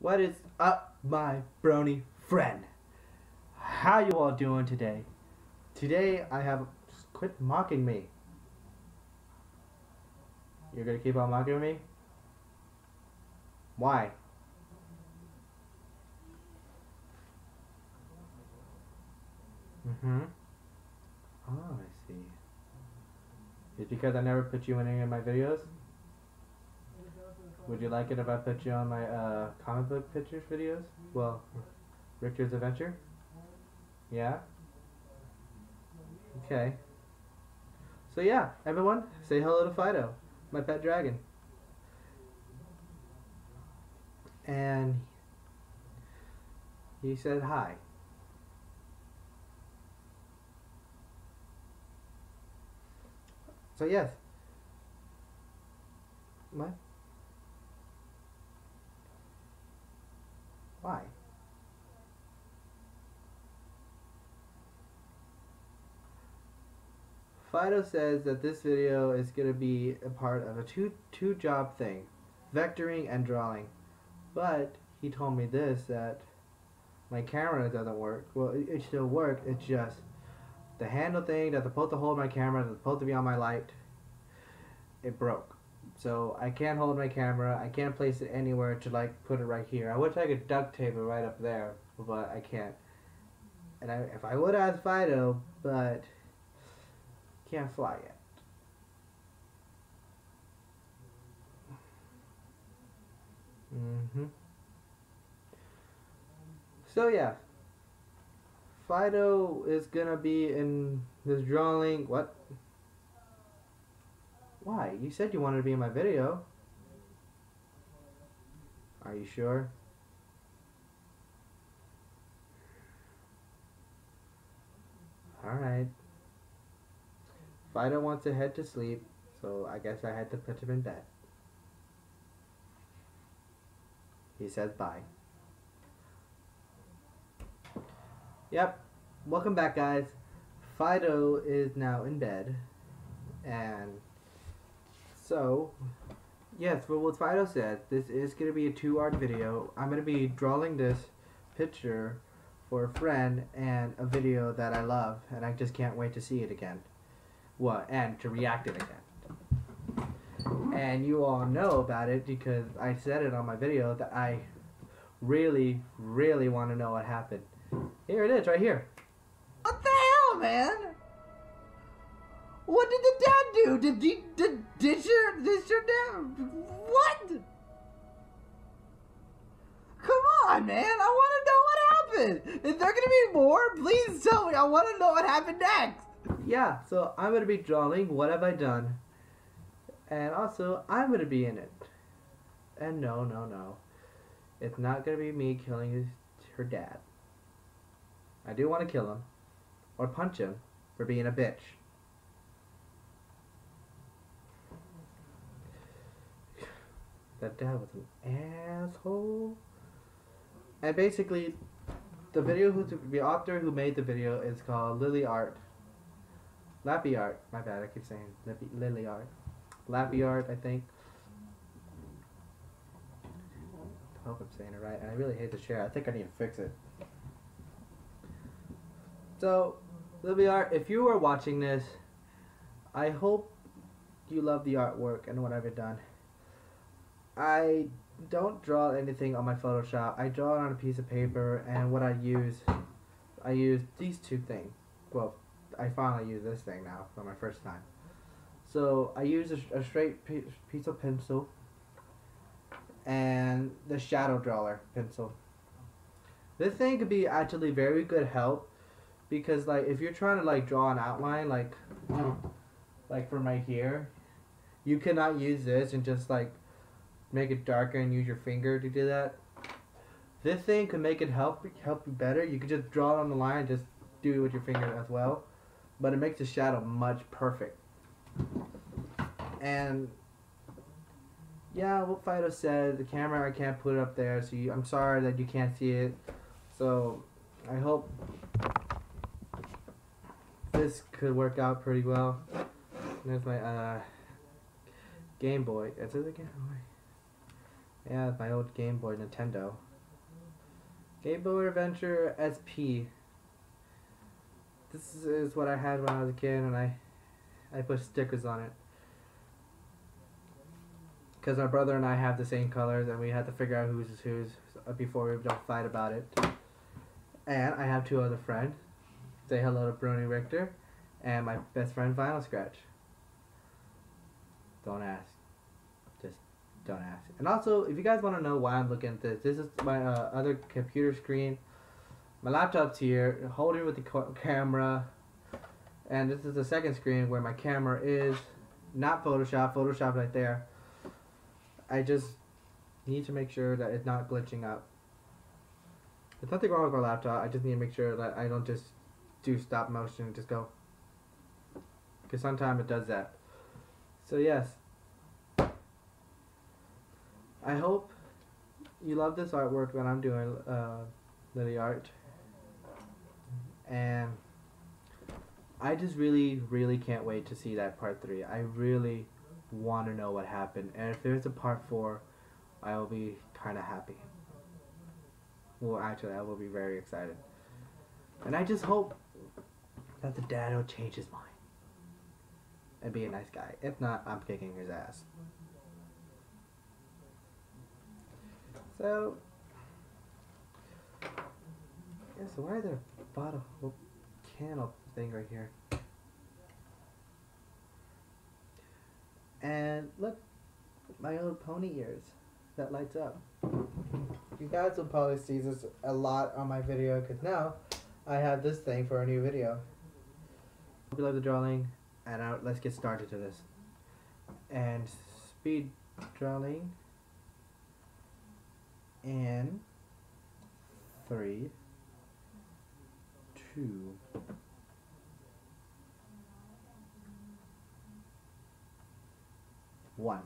What is up, my brony friend? How you all doing today? Today I have quit mocking me. You're gonna keep on mocking me? Why? Mm-hmm. Oh, I see. It's because I never put you in any of my videos? Would you like it if I put you on my uh, comic book pictures videos? Well, Richard's Adventure? Yeah? Okay. So yeah, everyone, say hello to Fido, my pet dragon. And he said hi. So yes. What? Why? Fido says that this video is going to be a part of a two two job thing, vectoring and drawing. But he told me this that my camera doesn't work. Well, it, it still works. It's just the handle thing that's supposed to hold my camera, that's supposed to be on my light, it broke. So I can't hold my camera. I can't place it anywhere to like put it right here. I wish I could duct tape it right up there, but I can't. And I, if I would ask Fido, but can't fly yet. Mm-hmm. So yeah, Fido is gonna be in this drawing. What? Why? You said you wanted to be in my video. Are you sure? Alright. Fido wants to head to sleep, so I guess I had to put him in bed. He says bye. Yep. Welcome back, guys. Fido is now in bed. And so, yes, for what Fido said, this is going to be a two art video. I'm going to be drawing this picture for a friend and a video that I love, and I just can't wait to see it again. What? And to react it again. And you all know about it because I said it on my video that I really, really want to know what happened. Here it is, right here. What the hell, man? What did the dad do? Did you did did your did your dad what? Come on, man! I want to know what happened. Is there gonna be more? Please tell me. I want to know what happened next. Yeah, so I'm gonna be drawing what have I done, and also I'm gonna be in it. And no, no, no, it's not gonna be me killing his, her dad. I do want to kill him, or punch him for being a bitch. That dad was an asshole. And basically, the video who the author who made the video is called Lily Art. Lappy Art. My bad. I keep saying. Lappy Art. I think. I hope I'm saying it right. And I really hate the chair. I think I need to fix it. So, Lily Art, if you are watching this, I hope you love the artwork and what I've done. I don't draw anything on my Photoshop. I draw it on a piece of paper, and what I use, I use these two things. Well, I finally use this thing now for my first time. So I use a, a straight piece of pencil and the shadow drawer pencil. This thing could be actually very good help because like if you're trying to like draw an outline like like from right here, you cannot use this and just like make it darker and use your finger to do that. This thing could make it help help you better. You could just draw it on the line just do it with your finger as well. But it makes the shadow much perfect. And yeah, what Fido said, the camera I can't put it up there, so you, I'm sorry that you can't see it. So I hope this could work out pretty well. There's my uh, Game Boy. Is it a Game Boy? Yeah, my old Game Boy Nintendo. Game Boy Adventure SP. This is what I had when I was a kid, and I, I put stickers on it. Because my brother and I have the same colors, and we had to figure out whose is whose before we don't fight about it. And I have two other friends. Say hello to Brony Rictor, and my best friend Vinyl Scratch. Don't ask. Just don't ask. And also, if you guys want to know why I'm looking at this, this is my uh, other computer screen. My laptop's here, holding with the camera. And this is the second screen where my camera is. Not Photoshop, Photoshop right there. I just need to make sure that it's not glitching up. There's nothing wrong with my laptop. I just need to make sure that I don't just do stop motion and just go. Because sometimes it does that. So, yes. I hope you love this artwork that I'm doing, uh, Lily Art. And I just really, really can't wait to see that part three. I really want to know what happened. And if there's a part four, I will be kind of happy. Well, actually, I will be very excited. And I just hope that the dad will change his mind and be a nice guy. If not, I'm kicking his ass. So, yeah, so why are there bottle oh, candle thing right here? And look, my old pony ears that lights up. You guys will probably see this a lot on my video because now I have this thing for a new video. Hope you love the drawing, and now let's get started to this. And speed drawing in three, two, one.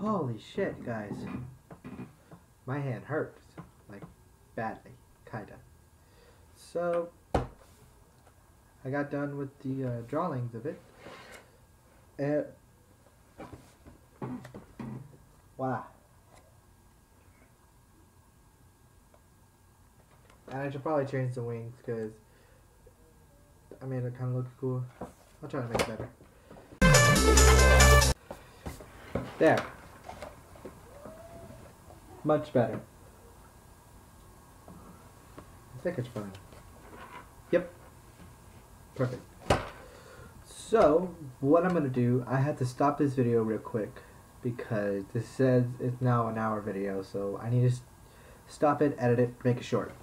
Holy shit, guys. My hand hurts. Like, badly. Kinda. So, I got done with the uh, drawings of it. And. Wow. And I should probably change the wings because. I made it kind of look cool. I'll try to make it better. There. Much better. I think it's fine. Yep. Perfect. So, what I'm going to do, I had to stop this video real quick because this says it's now an hour video, so I need to stop it, edit it, make it short.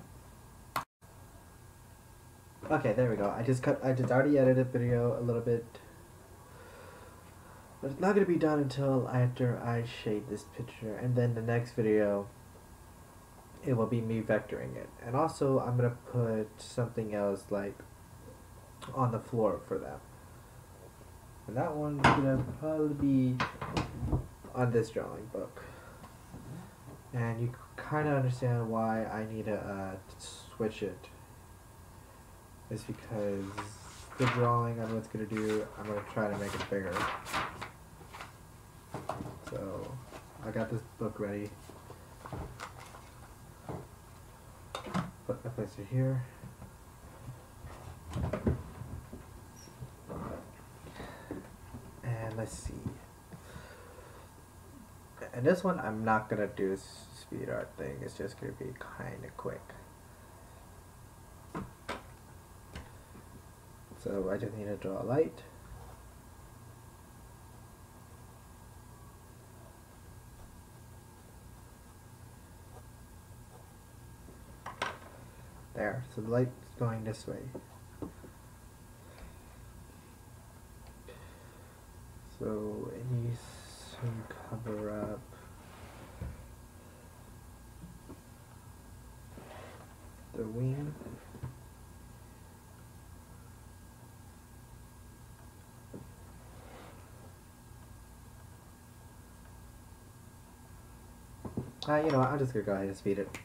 Okay, there we go. I just cut, I just already edited the video a little bit. But it's not going to be done until after I shade this picture, and then the next video, it will be me vectoring it. And also, I'm going to put something else, like, on the floor for them. And that one's going to probably be on this drawing book. And you kind of understand why I need to uh, switch it. It's because the drawing I'm going to do, I'm going to try to make it bigger. I got this book ready. Put I place it here. And let's see. And this one, I'm not gonna do s- speed art thing. It's just gonna be kind of quick. So I just need to draw a light. There, so the light's going this way. So it to cover up the wing. Uh, you know what, I'm just gonna go ahead and speed it.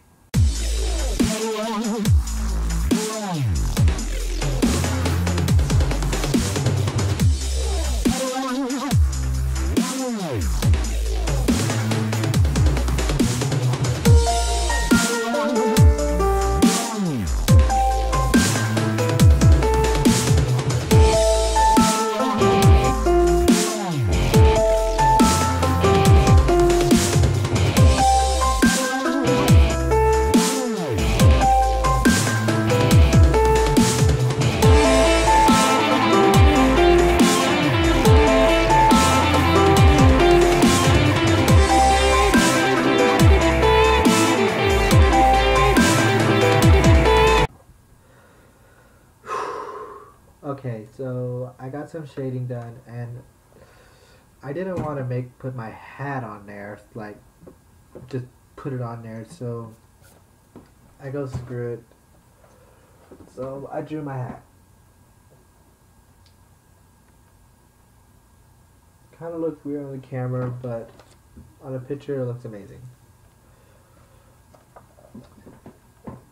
I got some shading done, and I didn't want to make put my hat on there, like just put it on there. So I go screw it. So I drew my hat. Kind of looks weird on the camera, but on a picture it looks amazing.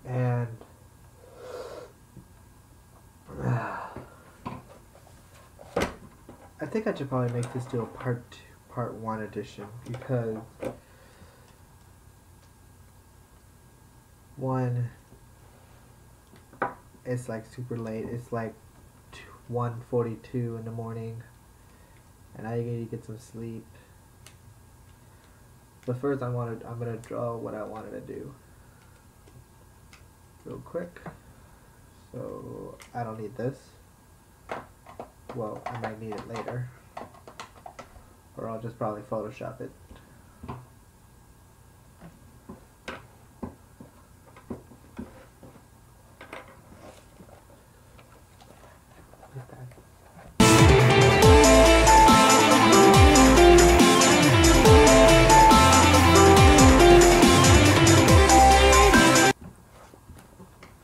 And I think I should probably make this do a part two, part one edition because one, it's like super late. It's like 1:42 in the morning, and I need to get some sleep. But first, I wanted I'm gonna draw what I wanted to do real quick. So I don't need this. Well, I might need it later. Or I'll just probably Photoshop it.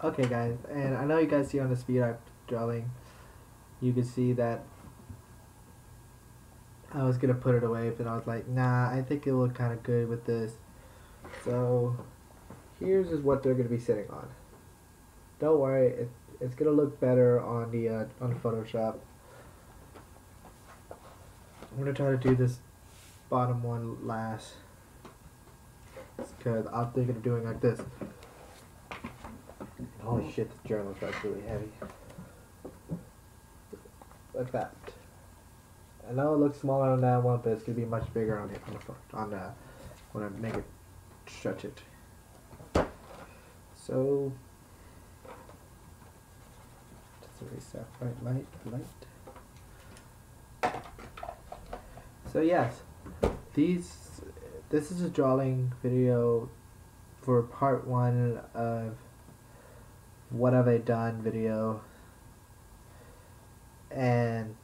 Okay guys, and I know you guys see on the speed art drawing, you can see that I was gonna put it away, but I was like, nah, I think it will look kind of good with this. So here's is what they're gonna be sitting on. Don't worry, it, it's gonna look better on the uh, on Photoshop. I'm gonna try to do this bottom one last because I'm thinking of doing like this. Holy shit, this journal's really heavy. Like that. I know it looks smaller on that one, but it's gonna be much bigger on the on the front, on the when I make it stretch it. So just erase that bright light, light. So yes, these this is a drawing video for part one of what have I done video and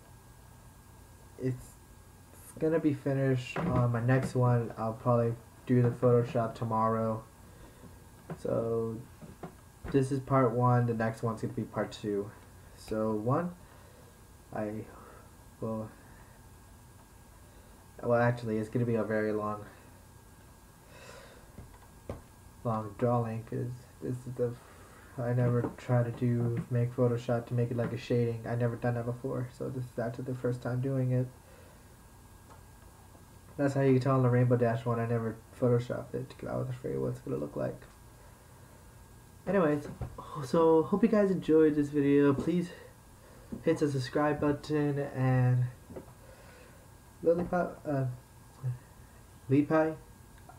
it's, it's gonna be finished on my next one. I'll probably do the Photoshop tomorrow. So this is part one. The next one's gonna be part two. So one I will well actually it's gonna be a very long long drawing because this is the I never try to do make Photoshop to make it like a shading. I never done that before, so this is actually the first time doing it. That's how you can tell on the Rainbow Dash one. I never photoshopped it because I was afraid what it's gonna look like. Anyways, so hope you guys enjoyed this video. Please hit the subscribe button and Lillipop, uh,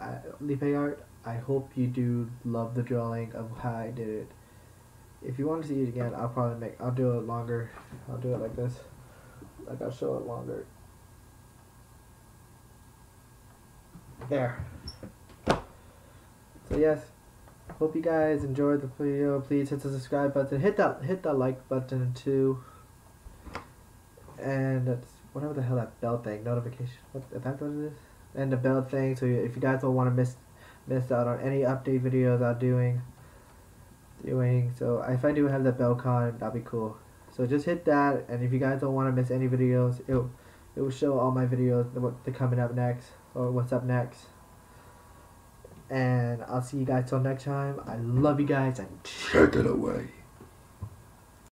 uh, Leapie art. I hope you do love the drawing of how I did it. If you want to see it again, I'll probably make, I'll do it longer. I'll do it like this. Like I'll show it longer. There. So yes, hope you guys enjoyed the video. Please hit the subscribe button. Hit that hit that like button too. And that's whatever the hell that bell thing notification. What is that what it is? And the bell thing. So if you guys don't want to miss miss out on any update videos I'm doing doing. So if I do have the bell con that'll be cool. So just hit that and if you guys don't want to miss any videos it will, it will show all my videos what they're coming up next or what's up next. And I'll see you guys till next time. I love you guys and Take it away.